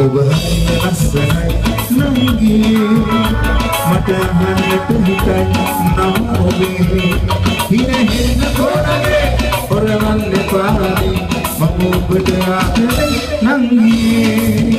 ලස්සනයි නංගී මට අහන්නට හිතයි නම් ඔබේ හිරහෙන්න කොරගේ ඔරවන්න පාරේ මම ඔබට ආදරේ නංගී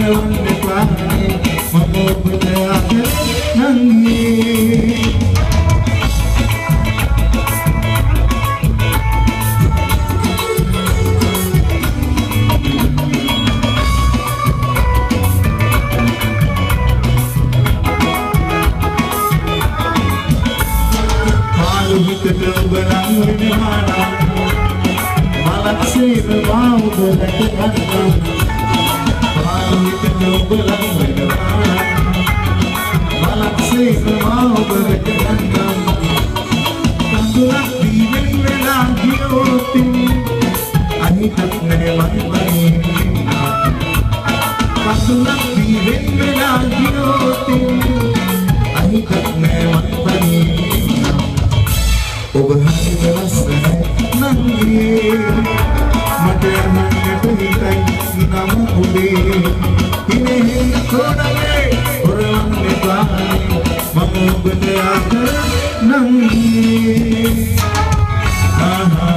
පොරවන්න පානේ මම ඔබට ආදරේ නංගියේ හිතට ඔබ නම් වෙනවා මලක් සේව මාවුද දැකගන්නම් පාරු හිතට ඔබ නම් වෙනවා මලක් සේව මාවුද දැකගන්නම් කඳුරක් දීවෙන් වෙලා ගියොතින් අනිතක් නැහැ මන් කඳුරක් දීවෙන් වෙලා ගියොතින් අනිතක් නැහැ මන් ඔබ හරිම ලස්සනයි නංගියේ මට අහන්නට හිතයි නම ඔබේ ಬಲಿಯಾಗ ನಂಗೆ ಹಾ ಹಾ